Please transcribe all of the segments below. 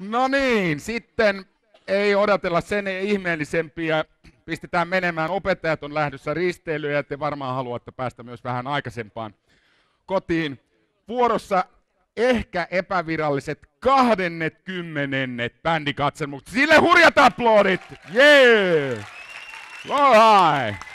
No niin, sitten ei odotella sen ihmeellisempiä. Pistetään menemään. Opettajat on lähdössä risteilyyn ja te varmaan haluatte päästä myös vähän aikaisempaan kotiin. Vuorossa ehkä epäviralliset kahdennet kymmenennet bändikatselmukset. Sille hurjat aplodit! Yeah! All right.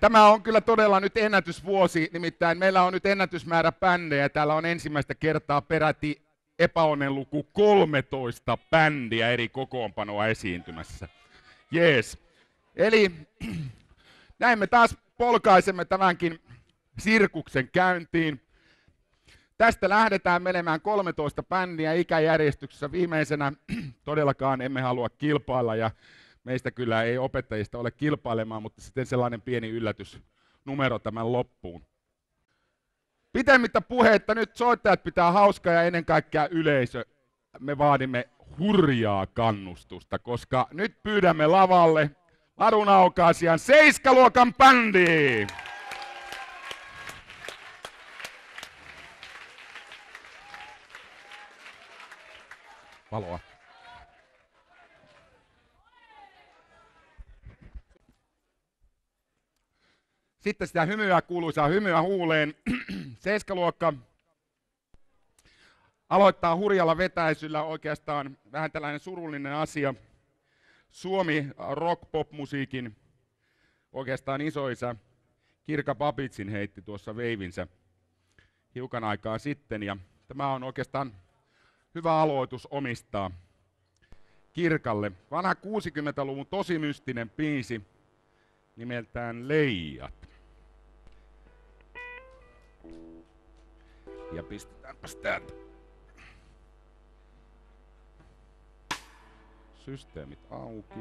Tämä on kyllä todella nyt ennätysvuosi, nimittäin meillä on nyt ennätysmäärä bändejä. Täällä on ensimmäistä kertaa peräti epäonnen luku 13 bändiä eri kokoonpanoa esiintymässä. Jees. Eli näin me taas polkaisemme tämänkin sirkuksen käyntiin. Tästä lähdetään menemään 13 bändiä ikäjärjestyksessä. Viimeisenä todellakaan emme halua kilpailla ja meistä kyllä ei opettajista ole kilpailemaan, mutta sitten sellainen pieni yllätys numero tämän loppuun. Pitemmittä puheitta nyt soittajat pitää hauskaa ja ennen kaikkea yleisö. Me vaadimme hurjaa kannustusta, koska nyt pyydämme lavalle ladun aukaasian seiskaluokan bändi. Valoa. Sitten sitä hymyä kuuluisaa hymyä huuleen. Seiskaluokka aloittaa hurjalla vetäisyllä oikeastaan vähän tällainen surullinen asia. Suomi rock-pop-musiikin oikeastaan isoisa Kirka Babitsin heitti tuossa veivinsä hiukan aikaa sitten. Ja tämä on oikeastaan hyvä aloitus omistaa Kirkalle. Vanha 60-luvun tosi mystinen biisi nimeltään Leijat. Ja pistetäänpäs täältä. Systeemit auki.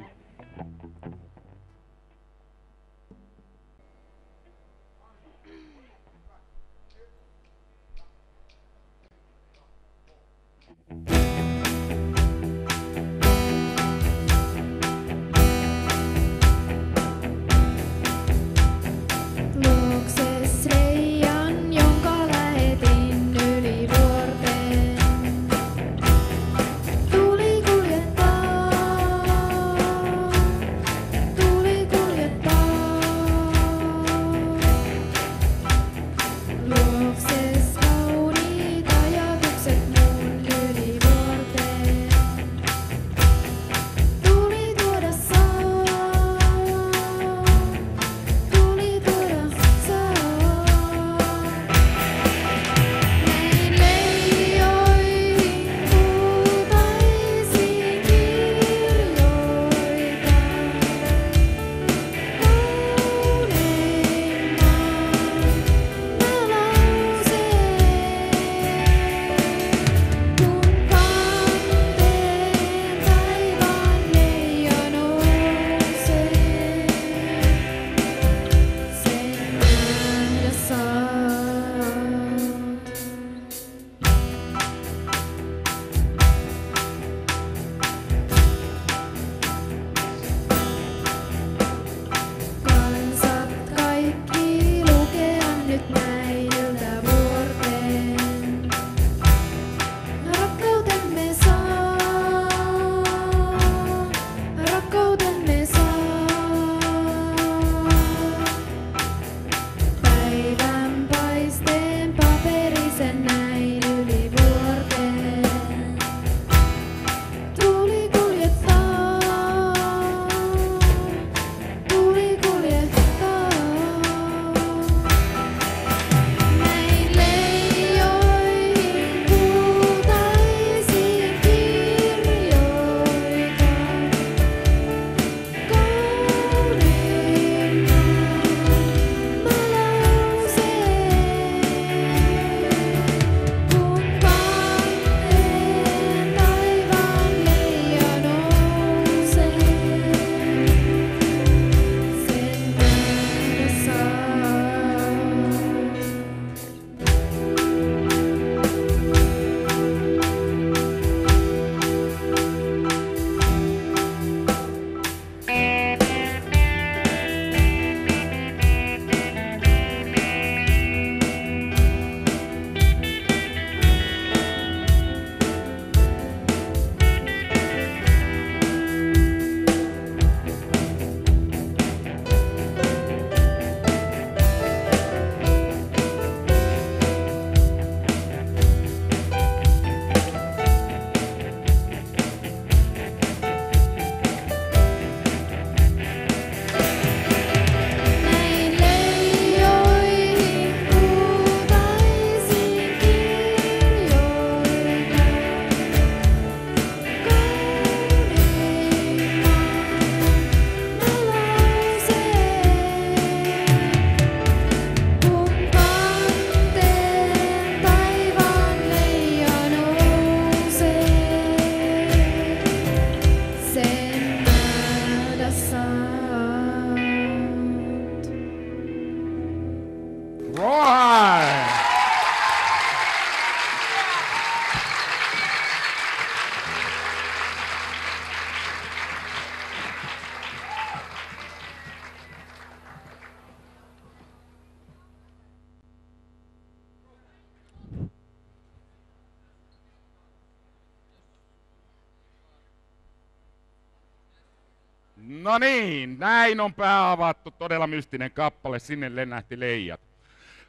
No niin, näin on pääavattu. Todella mystinen kappale, sinne lennähti leijat.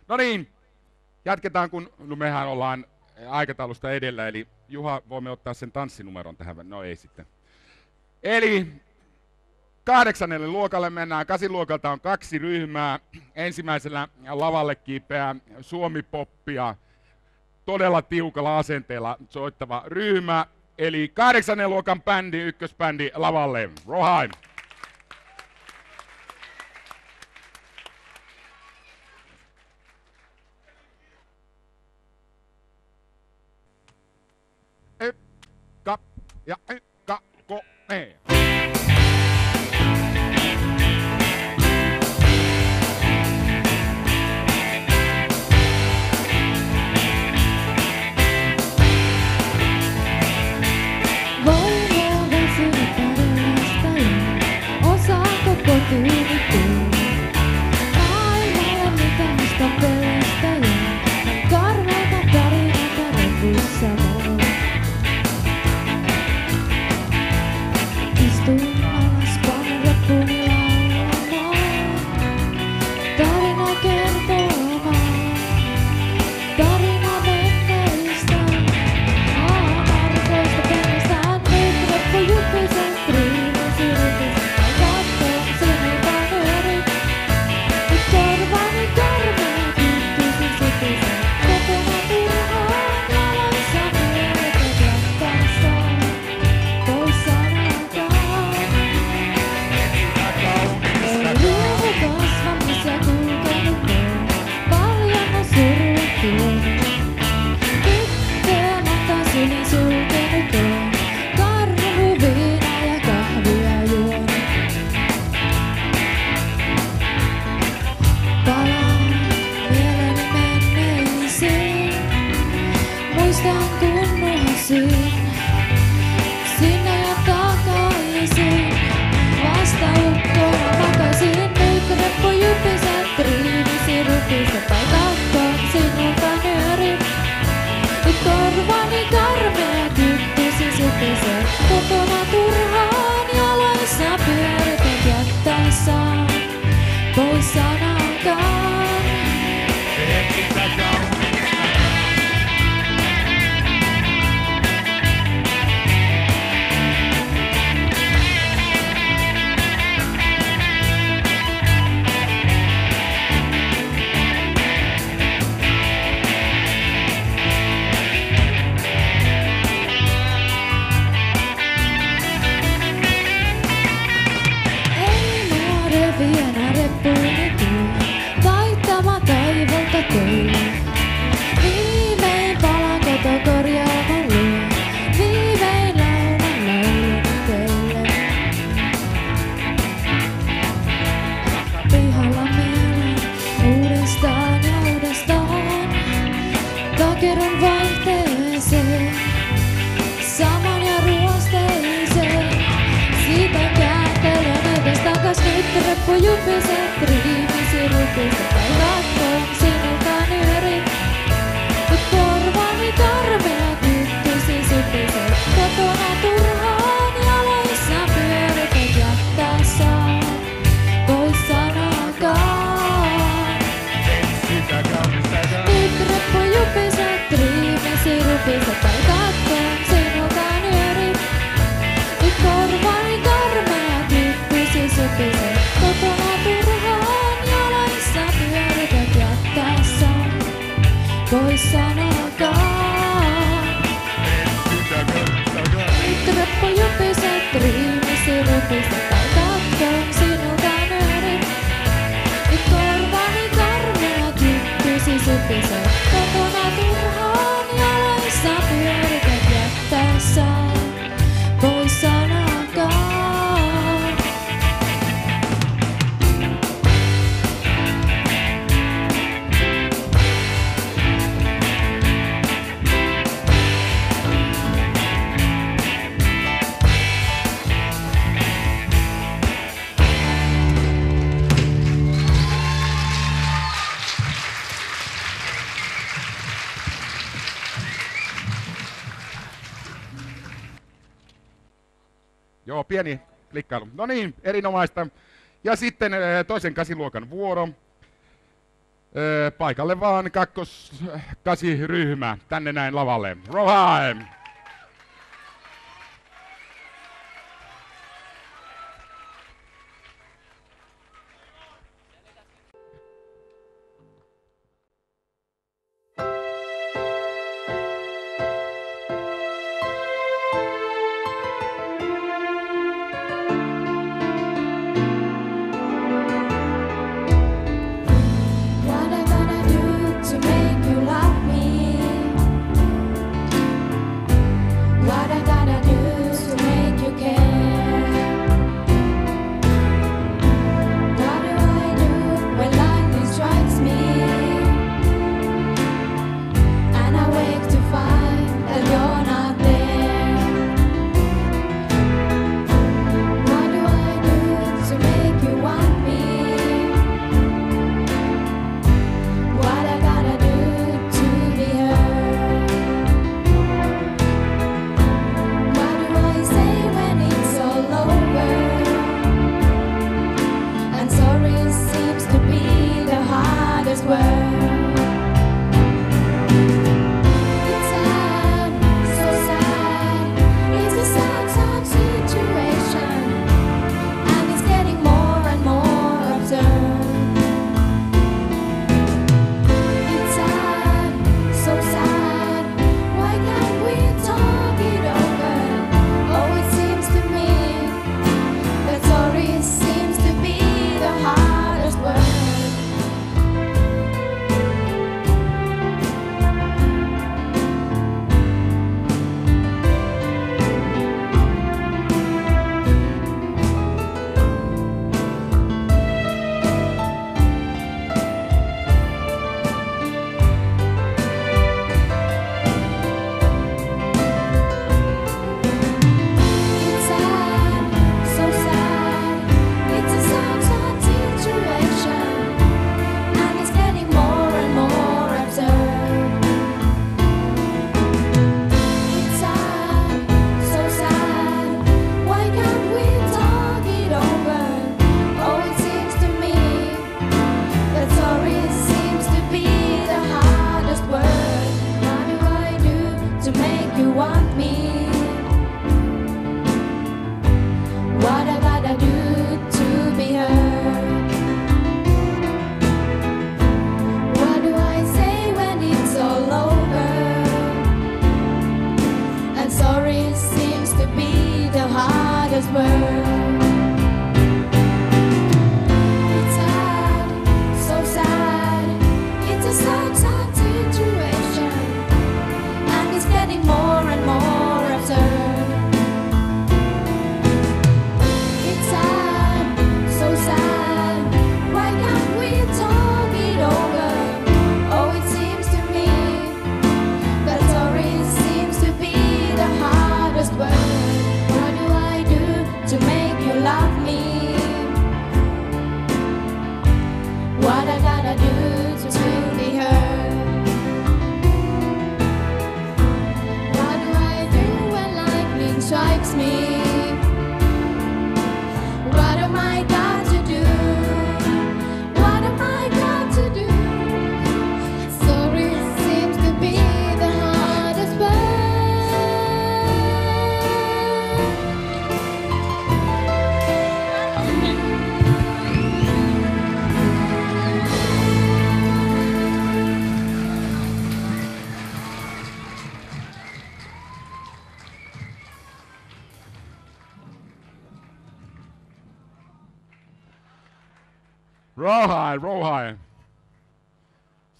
No niin, jatketaan kun no mehän ollaan aikataulusta edellä, eli Juha, voimme ottaa sen tanssinumeron tähän, no ei sitten. Eli kahdeksannelle luokalle mennään. Kasiluokalta on kaksi ryhmää. Ensimmäisellä lavalle kiipeää suomipoppia todella tiukalla asenteella soittava ryhmä. Eli kahdeksannen luokan bändi, ykkösbändi lavalle. Rohaim! Yeah. Biar gajah tersayang pieni klikkailu. No niin, erinomaista. Ja sitten eh, toisen kasiluokan vuoro. Eh, paikalle vaan kakkoskasiryhmä. Eh, Tänne näin lavalle. Roheim!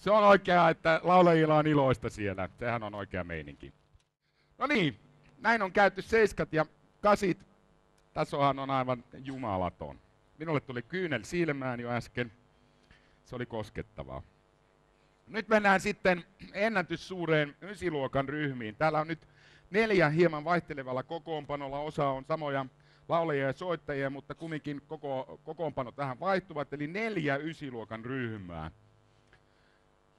Se on oikeaa, että laulajilla on iloista siellä. Sehän on oikea meininki. No niin, näin on käyty seiskat ja kasit. Tasohan on aivan jumalaton. Minulle tuli kyynel silmään jo äsken. Se oli koskettavaa. Nyt mennään sitten ennätyssuureen ysiluokan ryhmiin. Täällä on nyt neljä hieman vaihtelevalla kokoonpanolla. Osa on samoja laulajia ja soittajia, mutta kumminkin koko, kokoonpanot vähän vaihtuvat. Eli neljä ysiluokan ryhmää.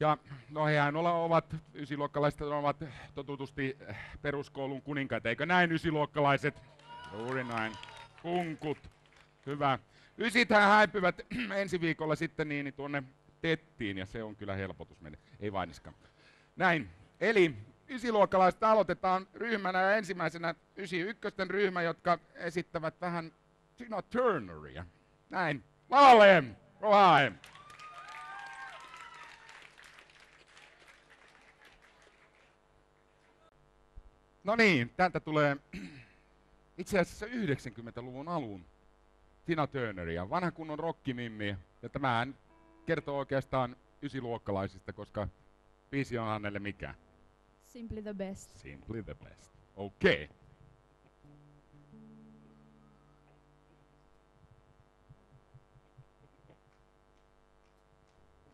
Ja no hehän ovat, ysiluokkalaiset ovat totutusti eh, peruskoulun kuninkaita, eikö näin ysiluokkalaiset? Juuri näin. Kunkut. Hyvä. Ysithän häipyvät ensi viikolla sitten niin, niin tuonne tettiin ja se on kyllä helpotus meille. Ei vainiskaan. Näin. Eli ysiluokkalaiset aloitetaan ryhmänä ja ensimmäisenä 91 ryhmä, jotka esittävät vähän Tina Turneria. Näin. Valem! Valem! No niin, täältä tulee itse asiassa 90-luvun alun Tina Turneria, vanha kunnon rockimimmi. Ja tämähän kertoo oikeastaan ysiluokkalaisista, koska biisi on hänelle mikä? Simply the best. Simply the best. Okei. Okay.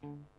I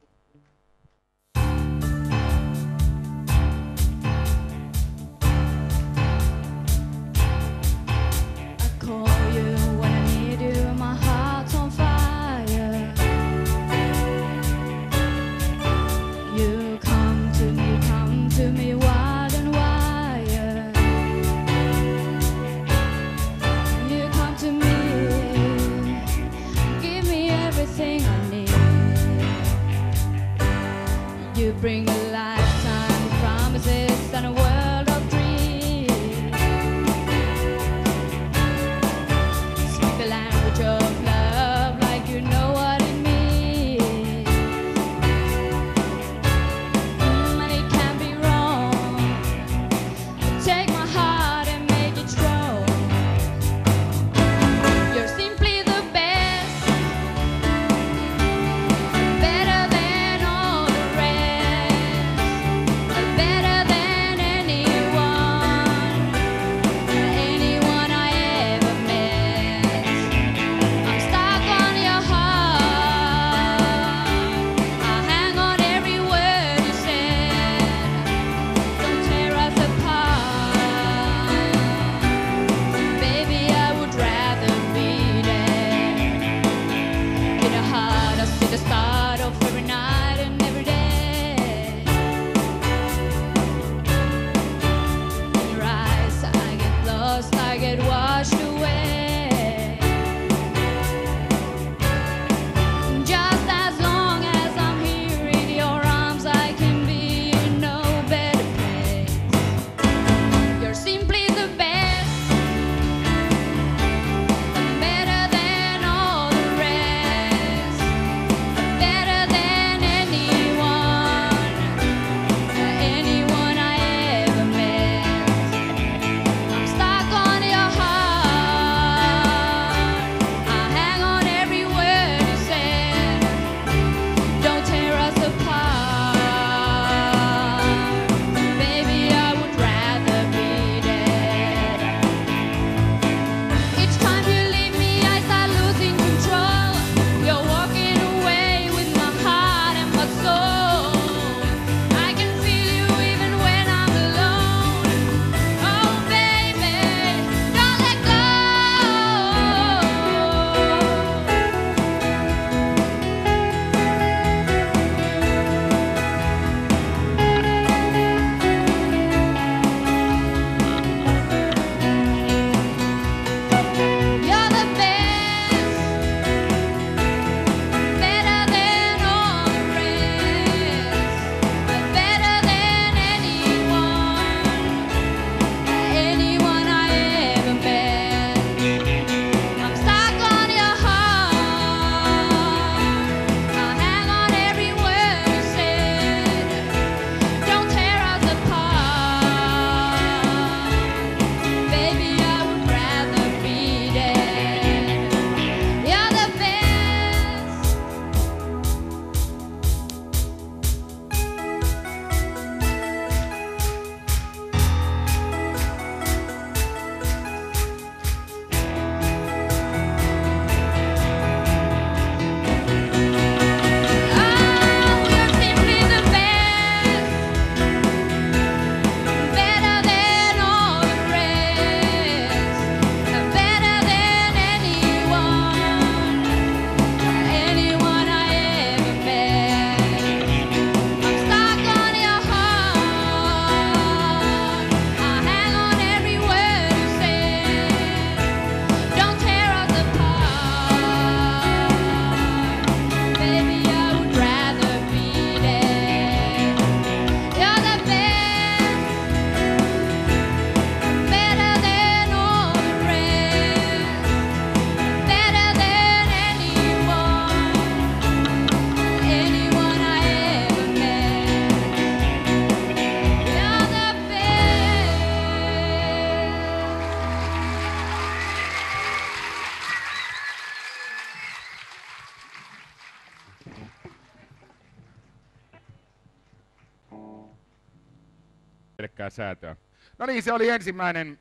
säätöä. No niin, se oli ensimmäinen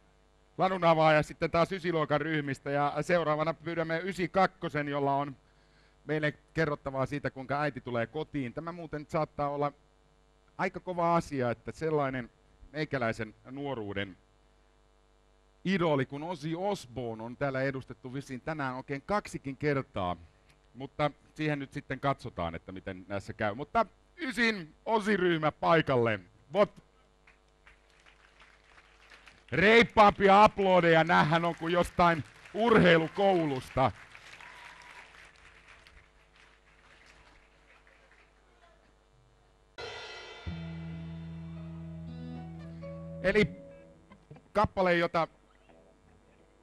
ladun avaaja sitten taas ysiluokan ryhmistä ja seuraavana pyydämme 92, jolla on meille kerrottavaa siitä, kuinka äiti tulee kotiin. Tämä muuten saattaa olla aika kova asia, että sellainen meikäläisen nuoruuden idoli, kun Ozzy Osbourne on täällä edustettu vissiin tänään oikein kaksikin kertaa. Mutta siihen nyt sitten katsotaan, että miten näissä käy. Mutta ysin Ozzy-ryhmä paikalle. Vot. Reippaampia aplodeja nähän on kuin jostain urheilukoulusta. Eli kappale, jota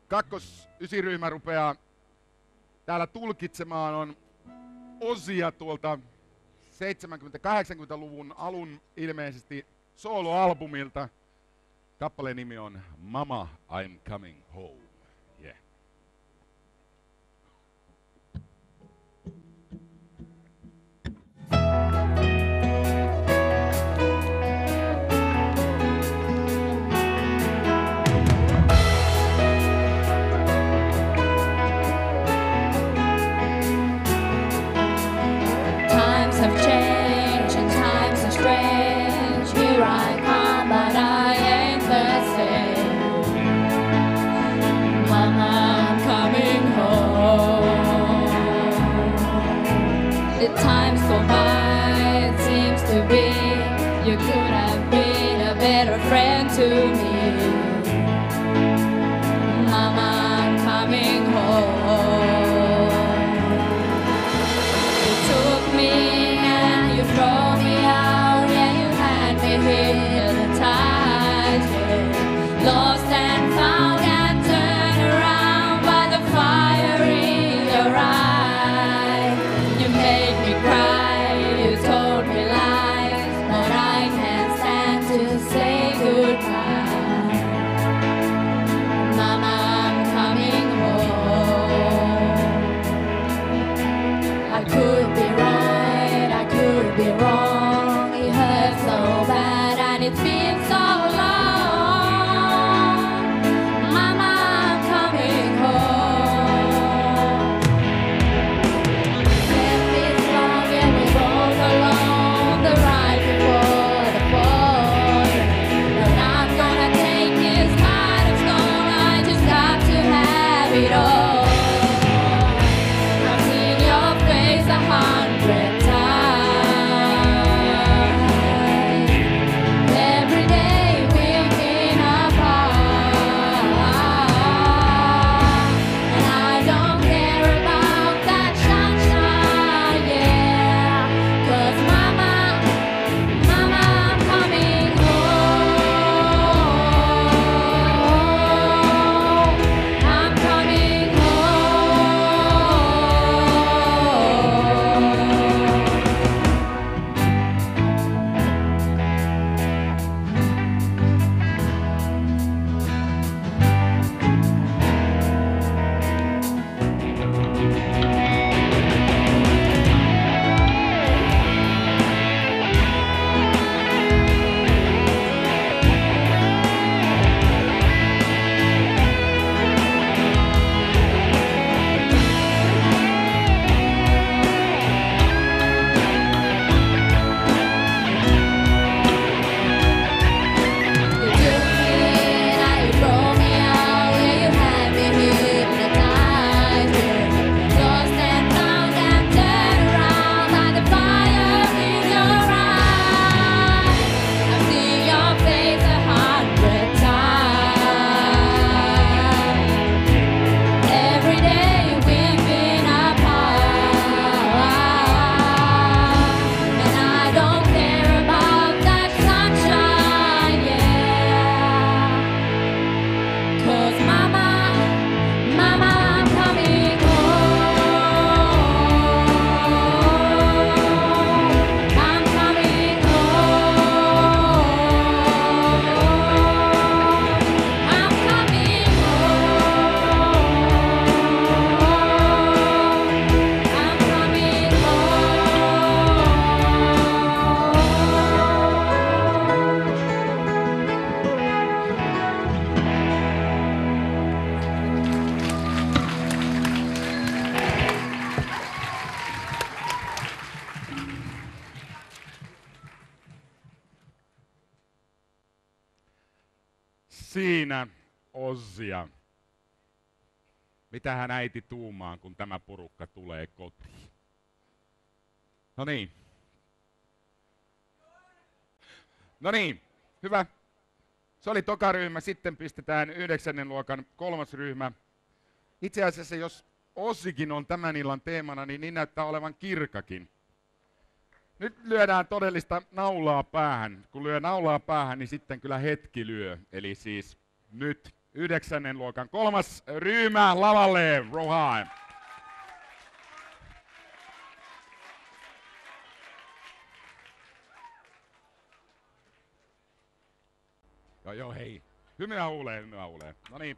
kakkos ysiryhmä rupeaa täällä tulkitsemaan, on osia tuolta 70-80-luvun alun ilmeisesti soloalbumilta. Kappaleen nimi on Mama, I'm Coming Home. You could have been a better friend to me. Äiti tuumaan, kun tämä porukka tulee kotiin? No niin. No niin, hyvä. Se oli toka ryhmä, sitten pistetään yhdeksännen luokan kolmas ryhmä. Itse asiassa, jos Ossikin on tämän illan teemana, niin niin näyttää olevan kirkakin. Nyt lyödään todellista naulaa päähän. Kun lyö naulaa päähän, niin sitten kyllä hetki lyö. Eli siis nyt yhdeksännen luokan kolmas ryhmä lavalle, Rohan. Joo, joo, hei. Hymyä huuleen, hymyä huuleen. No niin.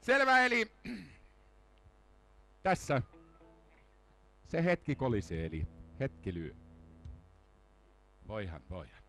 Selvä, eli tässä se hetki kolisee, eli hetki lyö. Voihan, voihan.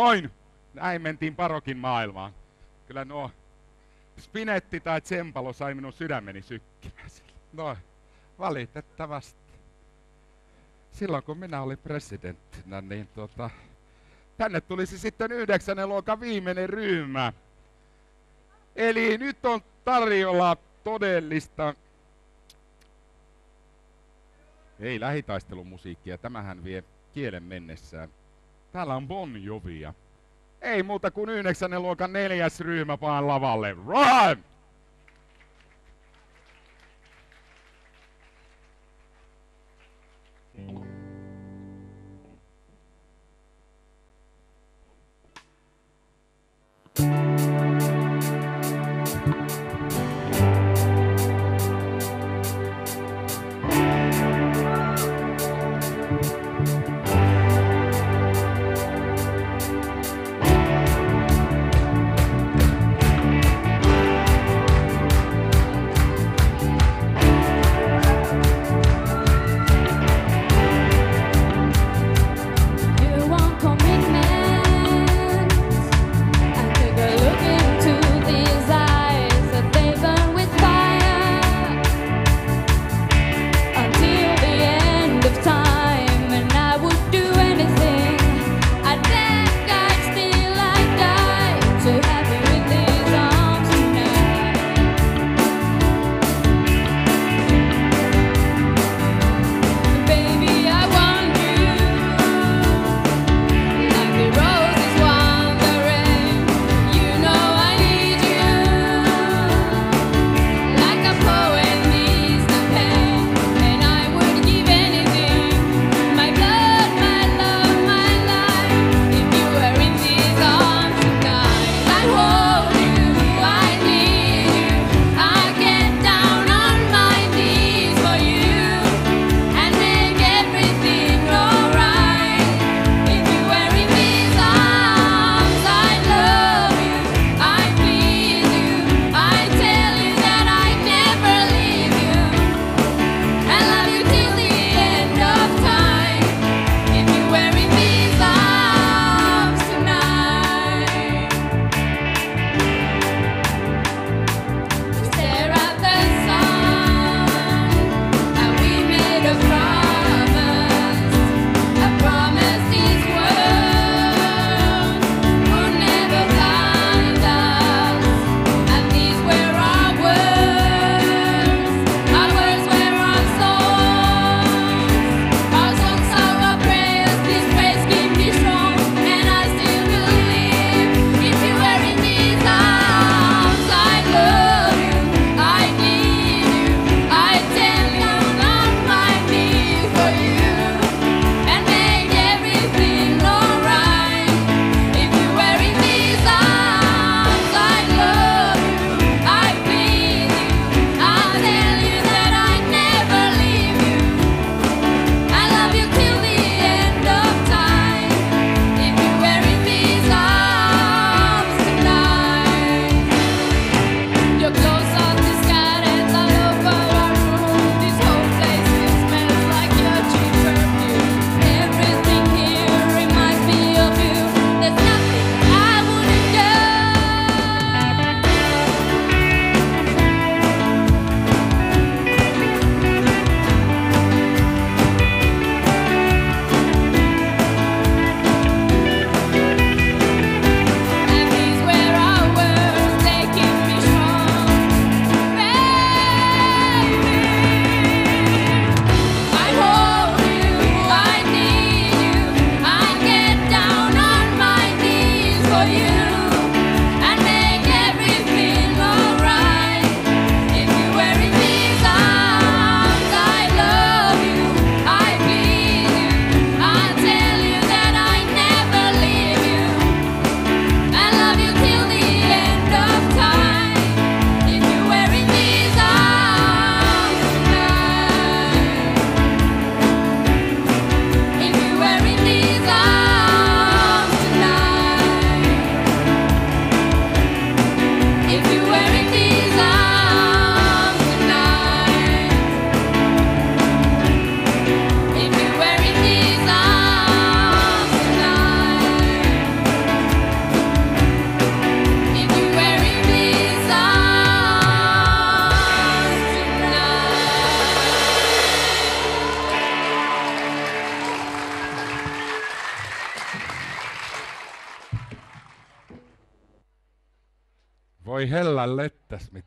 Noin. Näin mentiin parokin maailmaan. Kyllä nuo Spinetti tai Tsempalo sai minun sydämeni sykkimään. Noin. Valitettavasti. Silloin kun minä olin presidenttinä, niin tota, tänne tulisi sitten yhdeksännen luokan viimeinen ryhmä. Eli nyt on tarjolla todellista ei lähitaistelumusiikkia, tämähän vie kielen mennessään. Täällä on Bon Jovia. Ei muuta kuin yhdeksännen luokan neljäs ryhmä vaan lavalle. Run! Thank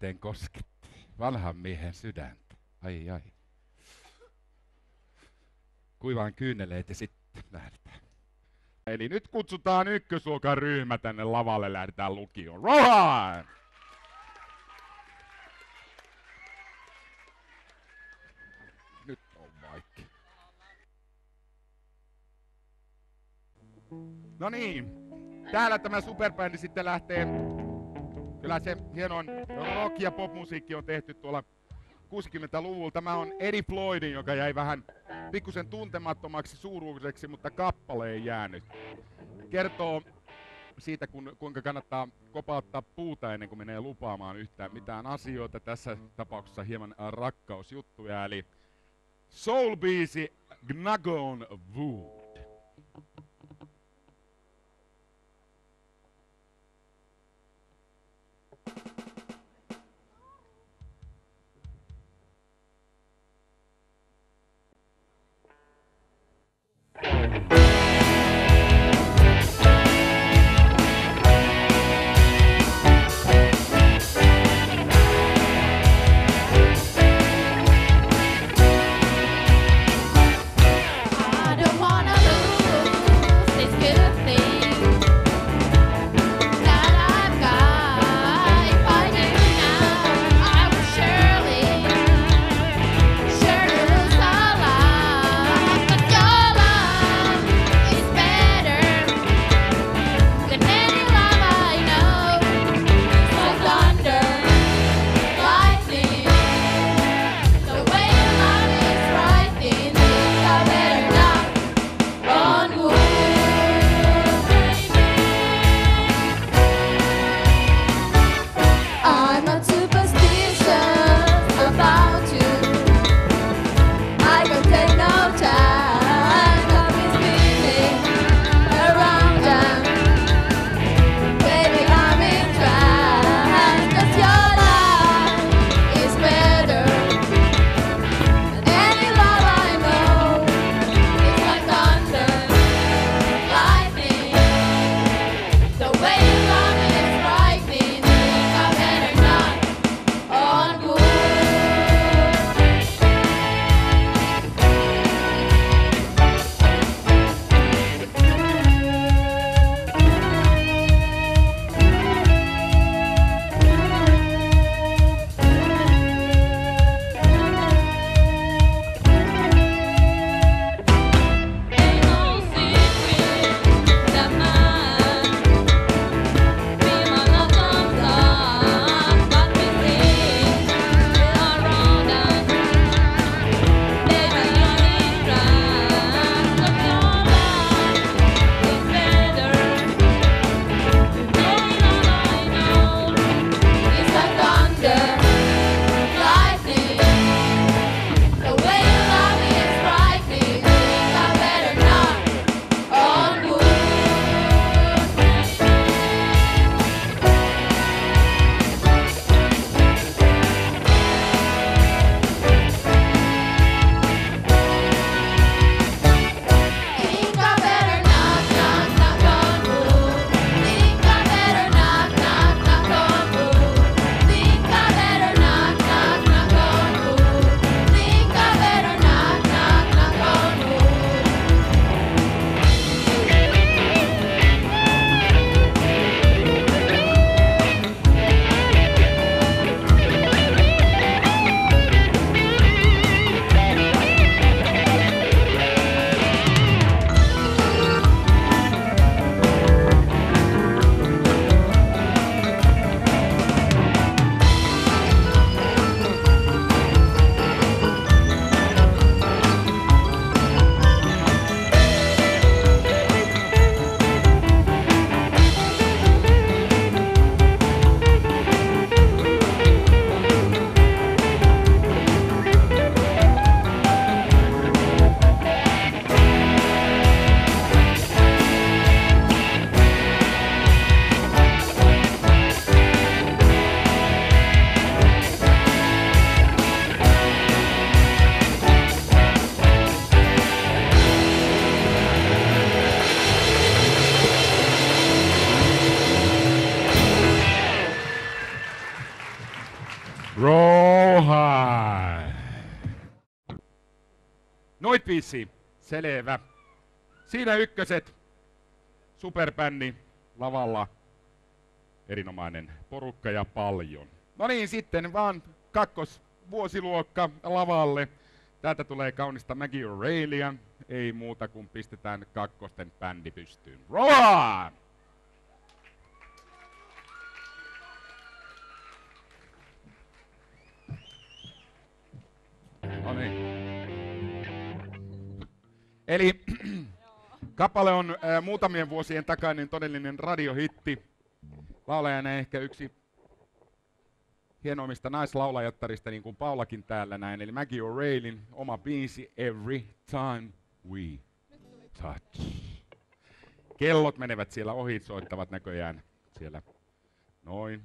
miten kosketti vanhan miehen sydäntä. Ai ai. Kuivaan kyyneleet ja sitten lähdetään. Eli nyt kutsutaan ykkösluokan ryhmä tänne lavalle, lähdetään lukioon. Rohan! Nyt on vaikea. No niin, täällä tämä superbändi sitten lähtee. Kyllä se hienoin rock- ja popmusiikki on tehty tuolla 60-luvulla. Tämä on Eddie Floydin, joka jäi vähän pikkusen tuntemattomaksi suuruiseksi, mutta kappale ei jäänyt. Kertoo siitä, kun, kuinka kannattaa kopauttaa puuta ennen kuin menee lupaamaan yhtään mitään asioita. Tässä tapauksessa hieman rakkausjuttuja, eli soul-biisi Gnagon Wood. Fisi. Selvä. Siinä ykköset. Superbändi lavalla. Erinomainen porukka ja paljon. No niin, sitten vaan kakkosvuosiluokka lavalle. Täältä tulee kaunista Maggie Aurelia. Ei muuta kuin pistetään kakkosten bändi pystyyn. Roar! Eli kappale on äh, muutamien vuosien takainen todellinen radiohitti. Laulajana ehkä yksi hienoimmista naislaulajattarista, niin kuin Paulakin täällä näin. Eli Maggie O'Reillyn oma biisi Every Time We Touch. Kellot menevät siellä ohi, soittavat näköjään siellä noin.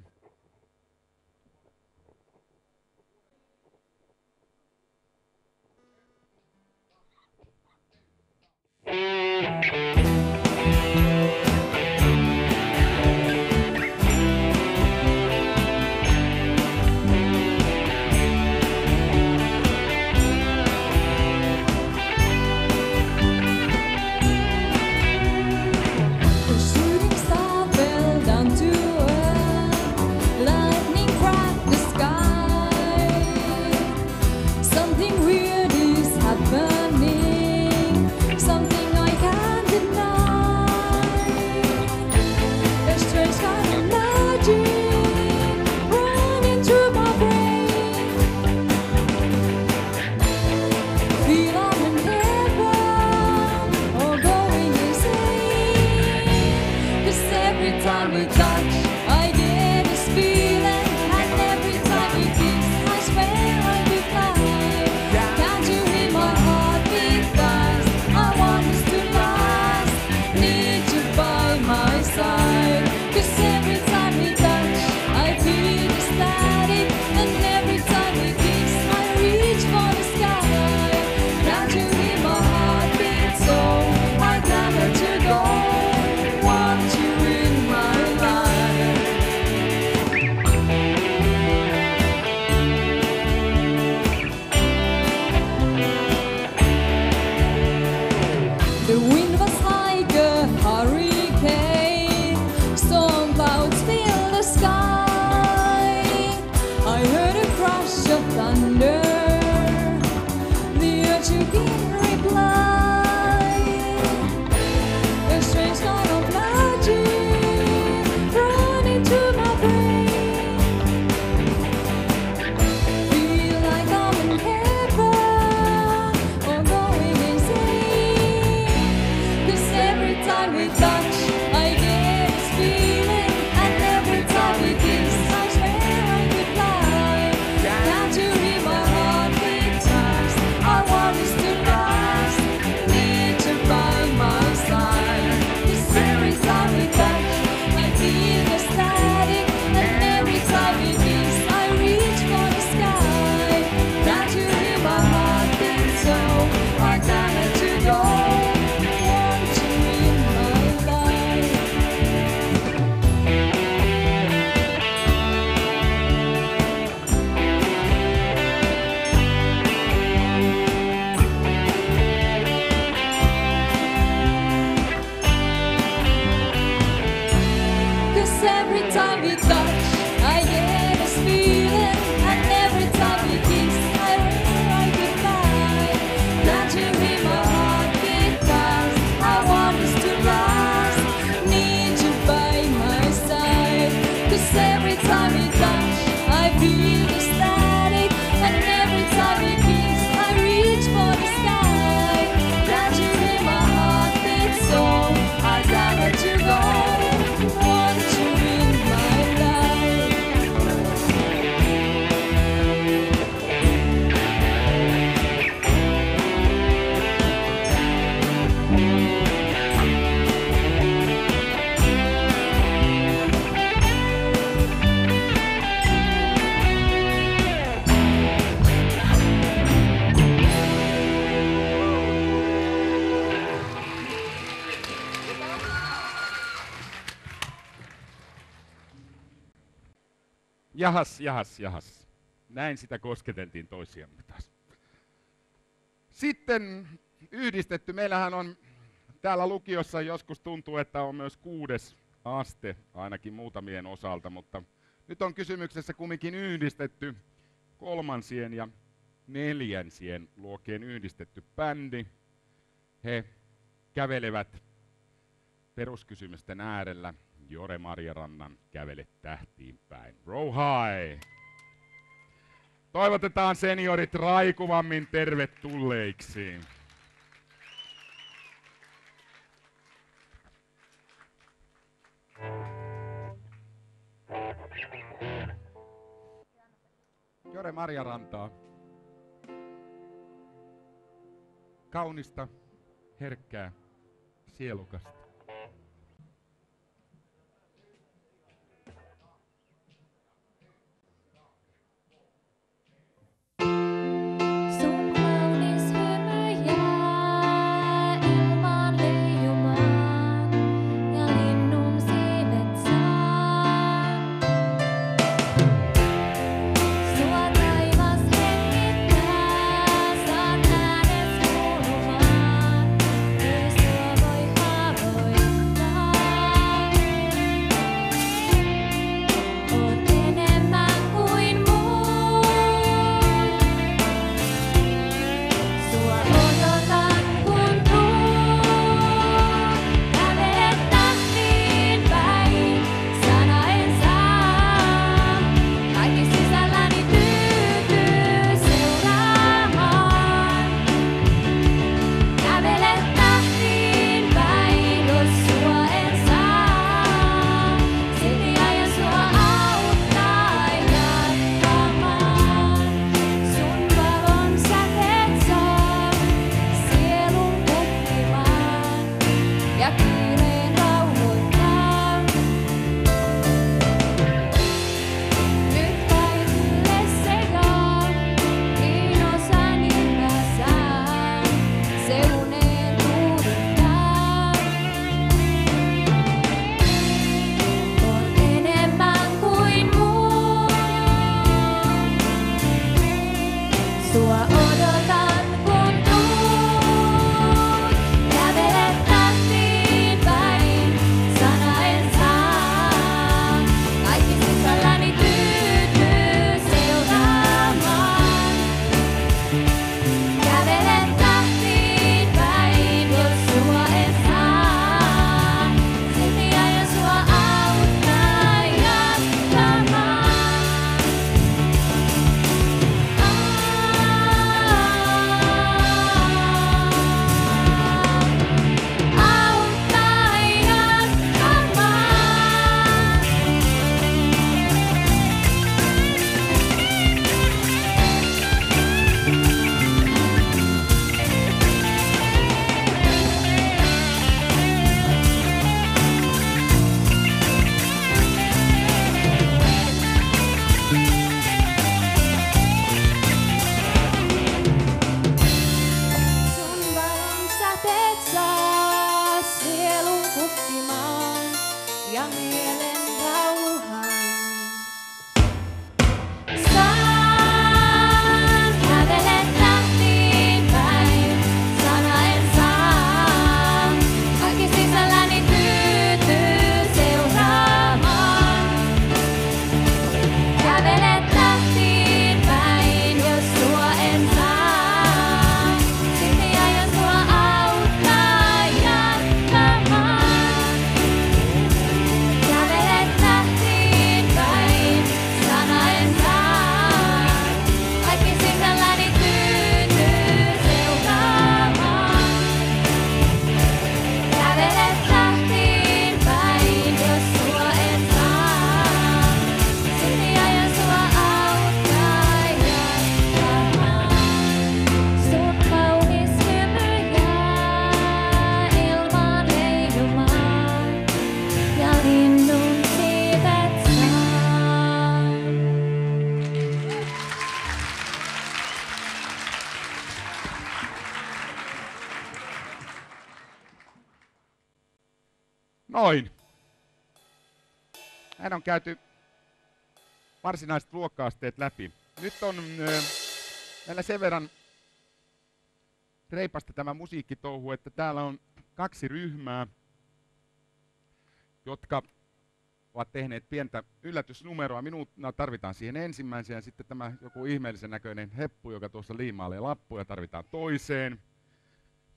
jahas, jahas, jahas. Näin sitä kosketeltiin toisiamme taas. Sitten yhdistetty. Meillähän on täällä lukiossa joskus tuntuu, että on myös kuudes aste, ainakin muutamien osalta, mutta nyt on kysymyksessä kumminkin yhdistetty kolmansien ja neljänsien luokien yhdistetty bändi. He kävelevät peruskysymysten äärellä Jore Marjarannan kävele tähtiin päin. Row high! Toivotetaan seniorit raikuvammin tervetulleiksi. Jore Marjarantaa. Kaunista, herkkää, sielukasta. on käyty varsinaiset luokkaasteet läpi. Nyt on öö, meillä sen verran reipasta tämä musiikkitouhu, että täällä on kaksi ryhmää, jotka ovat tehneet pientä yllätysnumeroa. Minun tarvitaan siihen ensimmäisen ja sitten tämä joku ihmeellisen näköinen heppu, joka tuossa liimailee lappuja, tarvitaan toiseen.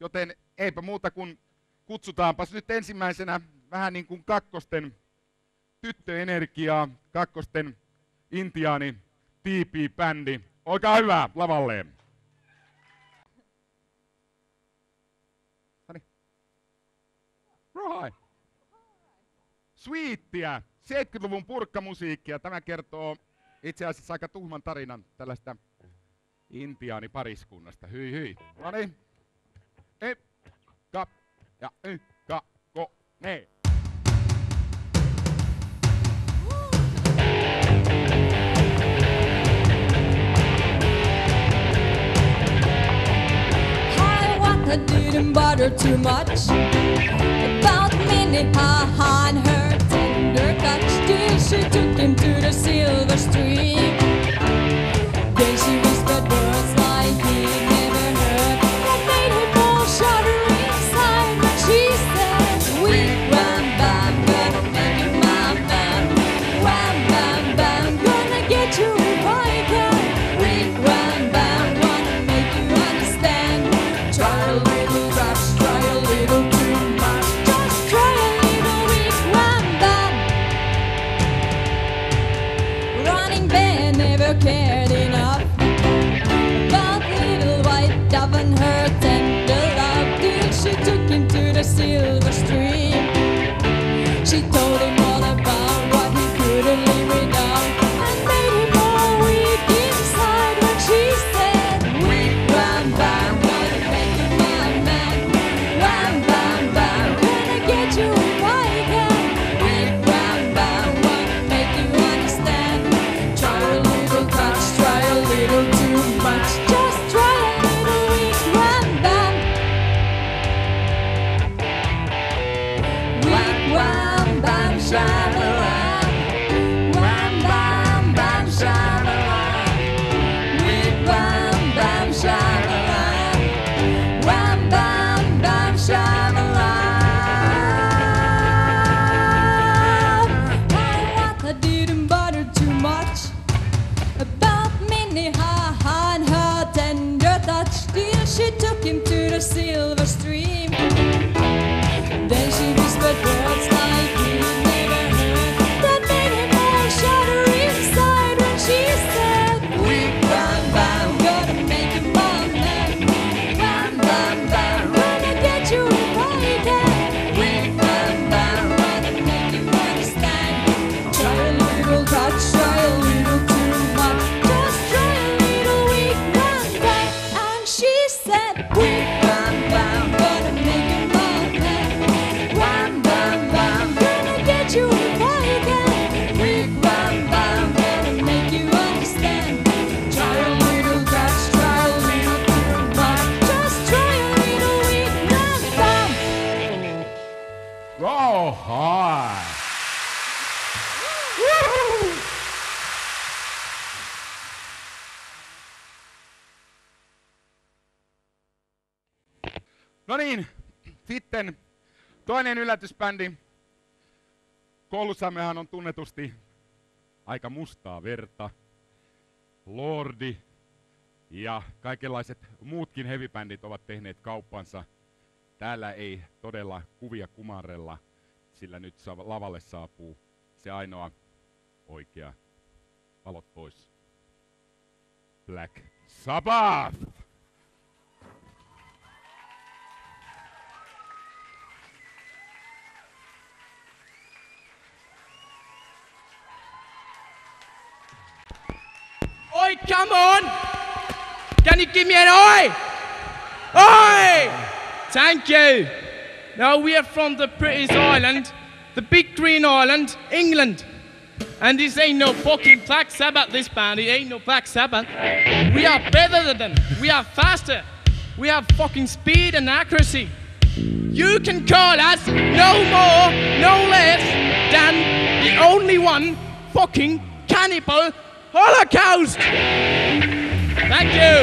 Joten eipä muuta kuin kutsutaanpas nyt ensimmäisenä vähän niin kuin kakkosten tyttöenergiaa, kakkosten intiaani TP-bändi. Olkaa hyvä lavalleen. Right. Sweettiä, 70-luvun purkkamusiikkia. Tämä kertoo itse asiassa aika tuhman tarinan tällaista intiaanipariskunnasta. Hyi hyi. No niin. E, ka, ja ka, ko, ne. Didn't bother too much about Minnie Ha and her tender touch till she took him to the silver stream. Toinen yllätysbändi. Koulussammehan on tunnetusti aika mustaa verta. Lordi ja kaikenlaiset muutkin heavy-bändit ovat tehneet kauppansa. Täällä ei todella kuvia kumarella, sillä nyt lavalle saapuu se ainoa oikea. Valot pois. Black Sabbath! Oi, come on! Can you give me an oi? Oi! Thank you. Now we are from the British Island, the big green island, England. And this ain't no fucking Black Sabbath, this band. It ain't no Black Sabbath. We are better than them. We are faster. We have fucking speed and accuracy. You can call us no more, no less than the only one fucking cannibal holocaust. Thank you.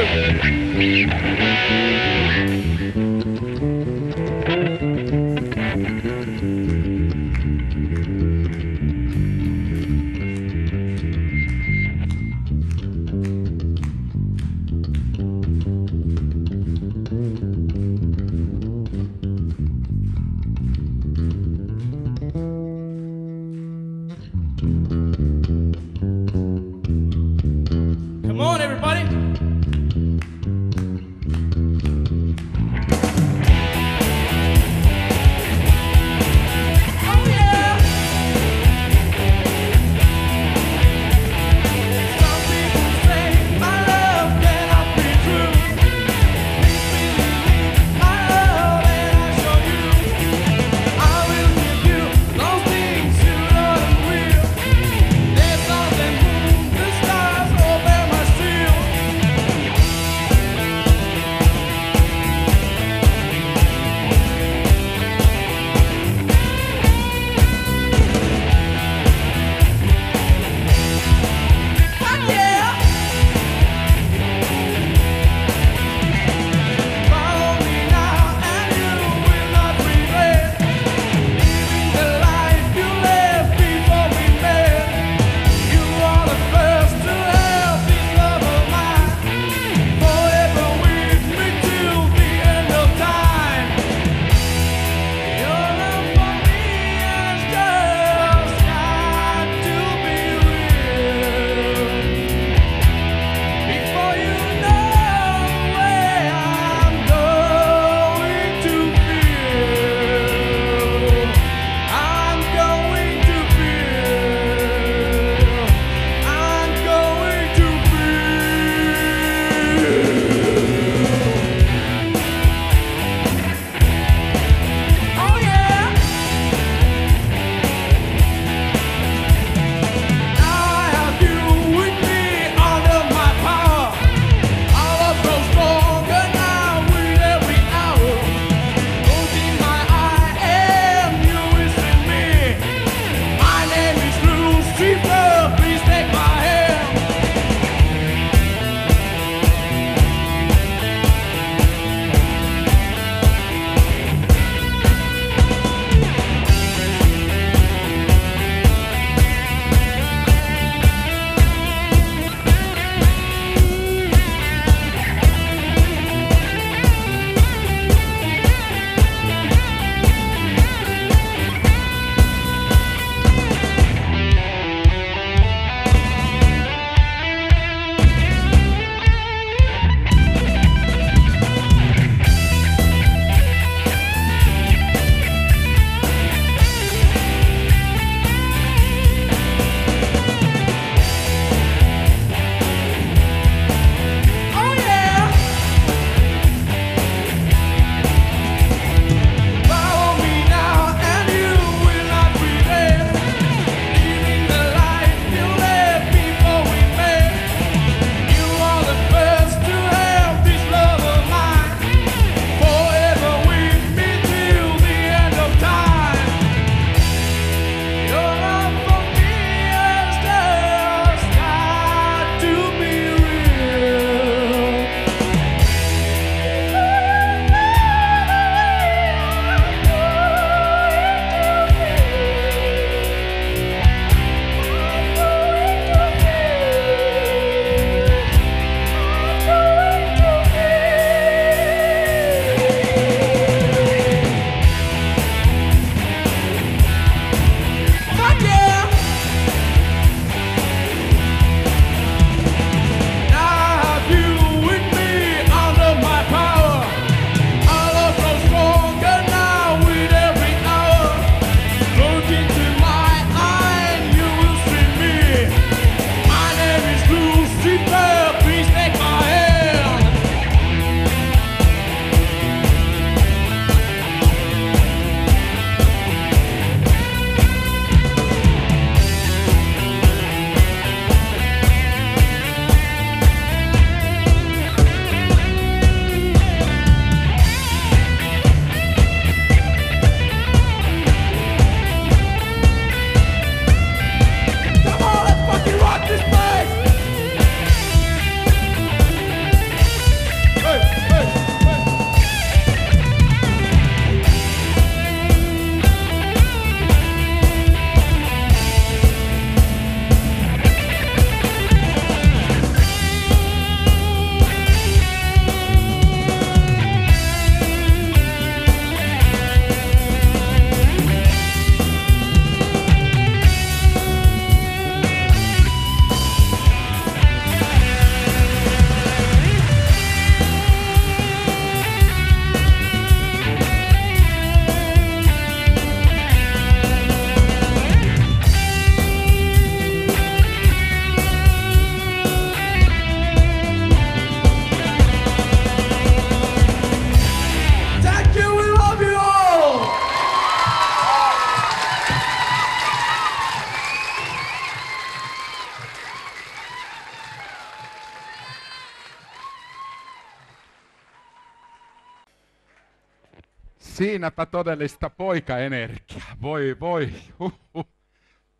Siinäpä todellista poikaenergiaa. Voi voi. Huhhuh.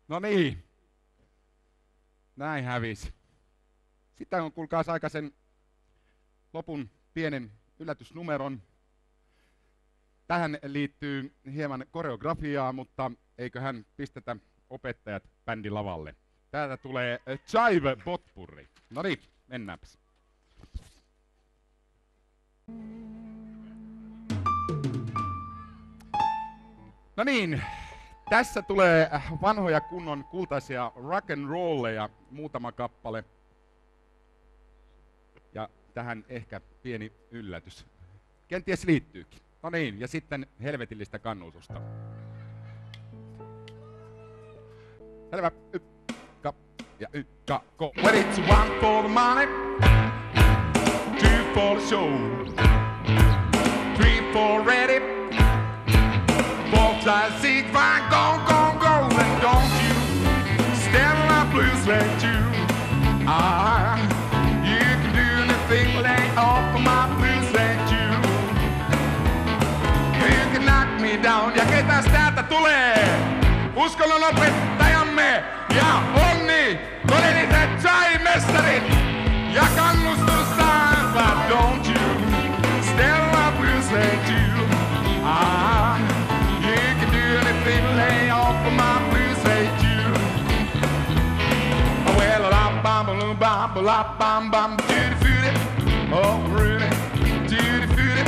No niin. Näin hävisi. Sitten on kuulkaas aika sen lopun pienen yllätysnumeron. Tähän liittyy hieman koreografiaa, mutta eiköhän pistetä opettajat bändin lavalle. Täältä tulee Chive Botpurri. No niin, mennäänpäs. No niin, tässä tulee vanhoja kunnon kultaisia rock and rolleja, muutama kappale. Ja tähän ehkä pieni yllätys. Kenties liittyykin. No niin, ja sitten helvetillistä kannutusta. Selvä. Ykka ja ykka ko. Well, it's one for the money, two for the show, three for ready, four fly seat, fine, go, go, go, and don't you stand on my blues like you. Ah, you can do anything, lay off of my blues like you. You can knock me down, ja ketäs täältä tulee? Uskonnon opettajamme ja onni, todelliset chai-mestarit ja kannustussaan, but don't you stand up blues like you. bam, blah, bam, bam, duty, footy. Oh, really? Duty, footy.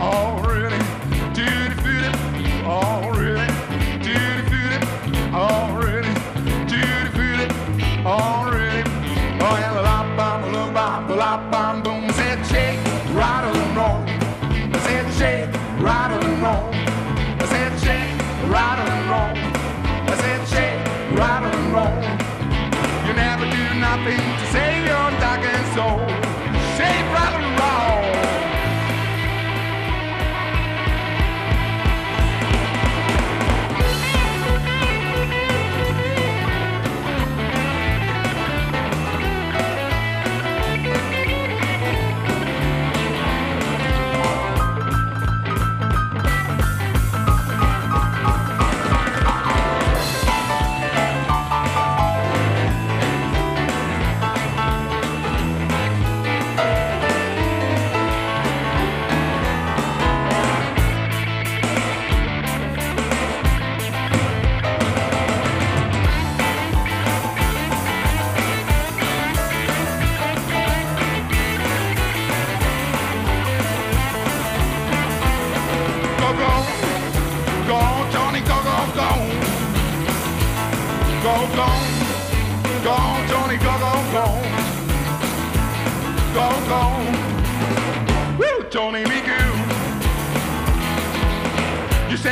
Oh, really? Duty, footy. Oh, really? Duty, footy. Oh, really? Duty, footy. Oh,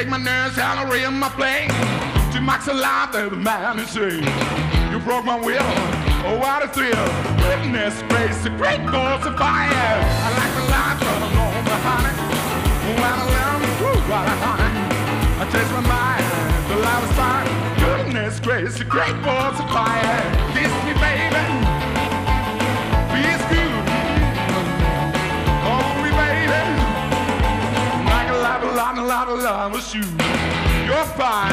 You shake my nerves and I rim my plane. To max alive, the man is. You broke my will. Oh, what a thrill. Goodness grace, a great force of fire. I like the life of the lonely honey. When I learn, woo, what a honey. I changed my mind, the life was fine. Goodness grace, a great force of fire. Kiss me, baby. Lot, a lot of shoes. You're fine,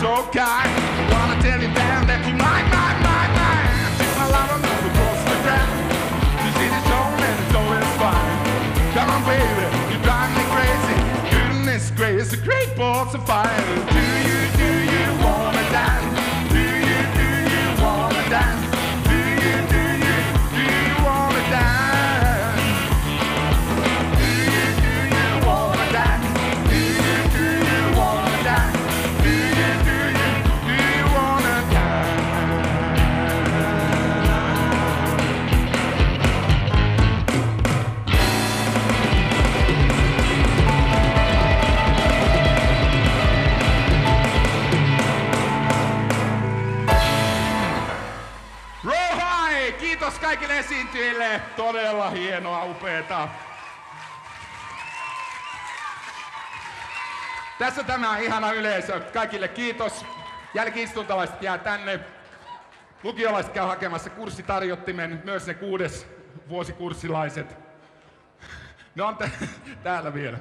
so kind. Wanna tell you down that you might, might, might, might. Take my love and move across the ground. You see the show and it's always fine. Come on, baby, you drive me crazy. Goodness grace, a great force of fire. Do you, do you wanna dance? Esiintyjille. Todella hienoa, upeeta. Tässä tämä ihana yleisö. Kaikille kiitos. Jälkiistuntolaiset jää tänne. Lukiolaiset käy hakemassa kurssitarjottimen, myös ne kuudes vuosikurssilaiset. Ne on t- täällä vielä.